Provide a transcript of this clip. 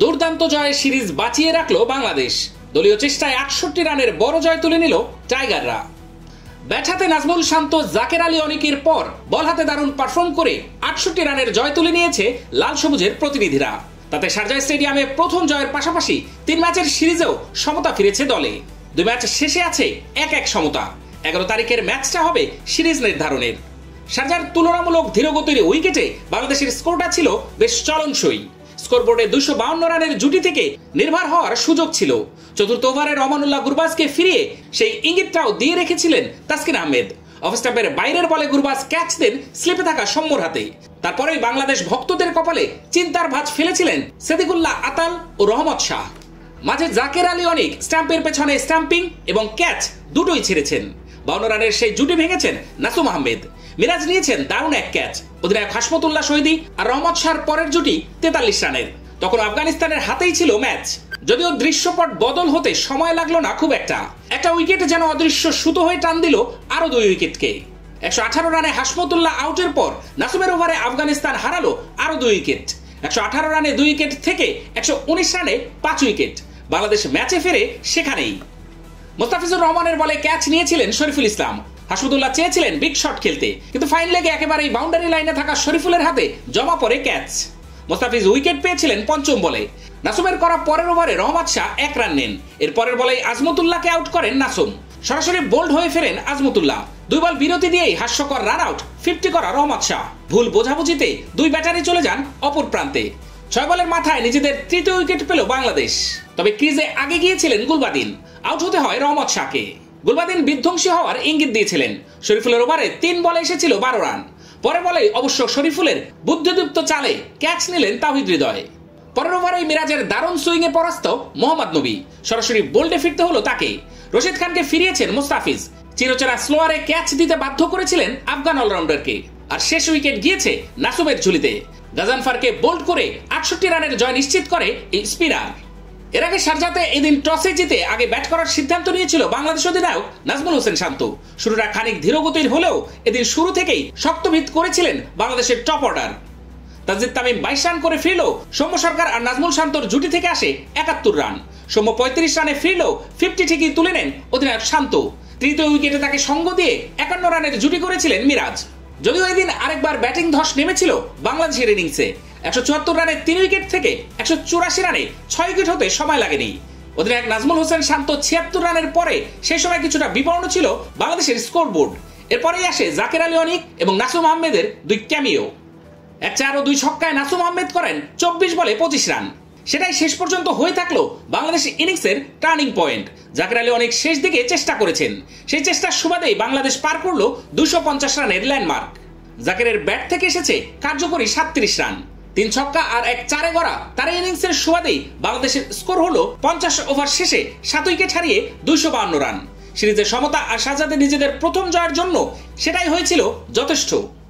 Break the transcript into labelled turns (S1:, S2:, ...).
S1: দুর্দান্ত জয়ের সিরিজ বাঁচিয়ে রাখল বাংলাদেশ। দলীয় চেষ্টায় আটষট্টি রানের বড় জয় তুলে নিল টাইগাররা। ব্যাট হাতে নাজমুল শান্ত, জাকের আলী অনিকের পর বল হাতে দারুণ পারফর্ম করে আটষট্টি রানের জয় তুলে নিয়েছে লাল সবুজের প্রতিনিধিরা। তাতে শারজা স্টেডিয়ামে প্রথম জয়ের পাশাপাশি তিন ম্যাচের সিরিজেও সমতা ফিরেছে দলে। দুই ম্যাচ শেষে আছে এক এক সমতা। এগারো তারিখের ম্যাচটা হবে সিরিজ নির্ধারণের। শারজার তুলনামূলক ধীরগতির উইকেটে বাংলাদেশের স্কোরটা ছিল বেশ চলনসই। স্কোরবোর্ডে দুশো বাউন্ন রানের জুটি থেকে নির্ভর হওয়ার সুযোগ ছিল। চতুর্থ ওভারে রমানুল্লাহ গুরবাজকে ফিরিয়ে সেই ইঙ্গিতটাও দিয়ে রেখেছিলেন তাসকিন আহমেদ। অফ স্টাম্পের বাইরের বলে গুরবাজ ক্যাচ দেন স্লিপে থাকা সম্মর হাতে। তারপরেই বাংলাদেশ ভক্তদের কপালে চিন্তার ভাঁজ ফেলেছিলেন সেদিকুল্লাহ আতাল ও রহমত শাহ। মাঝে জাকের আলী অনিক স্টাম্পের পেছনে স্ট্যাম্পিং এবং ক্যাচ দুটোই ছেড়েছেন। বাউন্ন রানের সেই জুটি ভেঙেছেন নাসুম আহমেদ। মিরাজ নিয়েছেন দারুণ এক ক্যাচ অধিনায়ক হাসমতুল্লাহ শহীদি আর রহমত শাহর পরের জুটি তেতাল্লিশ রানের। তখন আফগানিস্তানের হাতেই ছিল ম্যাচ। যদিও দৃশ্যপট বদল হতে সময় লাগল না খুব একটা। একটা উইকেট যেন অদৃশ্য সুতো হয়ে টান দিল আরও দুই উইকেটকে একশো আঠারো রানে হাসমতুল্লাহ আউটের পর নাসুমের ওভারে আফগানিস্তান হারালো আরও দুই উইকেট একশো আঠারো রানে দুই উইকেট থেকে একশো উনিশ রানে পাঁচ উইকেট বাংলাদেশ ম্যাচে ফেরে সেখানেই। মোস্তাফিজুর রহমানের বলে ক্যাচ নিয়েছিলেন শরীফুল ইসলাম। হাসমুদুল্লাহ চেয়েছিলেন বিগ শট খেলতে, কিন্তু ফাইন লেগে একেবারেই বাউন্ডারি লাইনে থাকা শরীফুলের হাতে জমা পড়ে ক্যাচ মোস্তাফিজ উইকেট পেয়েছিলেন পঞ্চম বলে। নাসুমের করা পরের ওভারে রহমত শাহ এক রান নেন। এর পরের বলেই আজমতুল্লাহকে আউট করেন নাসুম। সরাসরি বোল্ড হয়ে ফেরেন আজমতুল্লাহ। দুই বল বিরতি দিয়েই হাস্যকর রান আউট ফিফটি করা রহমত শাহ। ভুল বোঝাবুঝিতে দুই ব্যাটারি চলে যান অপর প্রান্তে। ছয় বলের মাথায় নিজেদের তৃতীয় উইকেট পেল বাংলাদেশ। তবে ক্রিজে আগে গিয়েছিলেন গুলবাদিন। আউট হতে হয় রহমত শাহকে। গুলবাদিন বিধ্বংসী হওয়ার ইঙ্গিত দিয়েছিলেন। শরীফুলের ওভারে তিন বলে এসেছিল বারো রান। পরে বলে অবশ্য শরীফুলের বুদ্ধিদীপ্ত চালে ক্যাচ নিলেন তাহিদ হৃদয়। পরের ওভারে মিরাজের দারুণ সুইংয়ে পরাস্ত মোহাম্মদ নবী। সরাসরি বোল্ডে ফিরতে হলো তাকে। রশিদ খানকে ফিরিয়েছেন মুস্তাফিজ। চিরচেরা স্লোয়ারে ক্যাচ দিতে বাধ্য করেছিলেন আফগান অলরাউন্ডারকে। আর শেষ উইকেট গিয়েছে নাসুমের ঝুলিতে। গাজানফারকে বোল্ড করে আটষট্টি রানের জয় নিশ্চিত করে এই স্পিনার এর আগে সারজাতে এদিন টসে জিতে আগে ব্যাট করার সিদ্ধান্ত নিয়েছিল বাংলাদেশ অধিনায়ক নাজমুল হোসেন শান্ত। শুরুটা খানিক ধীরগতির হলেও এদিন শুরু থেকেই শক্ত ভিত করেছিলেন বাংলাদেশের টপ অর্ডার। তাজিদ তামিম বাইশ রান করে ফিরলেও সৌম্য সরকার আর নাজমুল শান্তর জুটি থেকে আসে একাত্তর রান। সৌম্য পঁয়ত্রিশ রানে ফিরলেও ফিফটি ঠিকই তুলে নেন অধিনায়ক শান্ত। তৃতীয় উইকেটে তাকে সঙ্গ দিয়ে একান্ন রানের জুটি করেছিলেন মিরাজ। যদিও এদিন আরেকবার ব্যাটিং ধস নেমেছিল বাংলাদেশের ইনিংসে। একশো চুয়াত্তর রানে তিন উইকেট থেকে একশো চুরাশি রানে ছয় উইকেট হতে সময় লাগেনি। অধিনায়ক নাজমুল হোসেন শান্ত ছিয়াত্তর রানের পরে সেই সময় কিছুটা বিপন্ন ছিল বাংলাদেশের স্কোর বোর্ড এরপরেই আসে জাকের আলী অনিক এবং নাসুম আহমেদের দুই ক্যামিও। এক চার ও দুই ছক্কায় নাসুম আহমেদ করেন চব্বিশ বলে পঁচিশ রান। সেটাই শেষ পর্যন্ত হয়ে থাকল বাংলাদেশ ইনিংসের টার্নিং পয়েন্ট। জাকের আলী অনেক শেষ দিকে চেষ্টা করেছেন। সেই চেষ্টার সুবাদেই বাংলাদেশ পার করল দুশো পঞ্চাশ রানের ল্যান্ডমার্ক। জাকেরের ব্যাট থেকে এসেছে কার্যকরী সাতত্রিশ রান। তিন ছক্কা আর এক চারে গড়া। তার ইনিংসের সুবাদেই বাংলাদেশের স্কোর হলো পঞ্চাশ ওভার শেষে সাত উইকেট হারিয়ে দুইশো বাহান্ন রান। সিরিজের সমতা আর সাজাতে নিজেদের প্রথম জয়ের জন্য সেটাই হয়েছিল যথেষ্ট।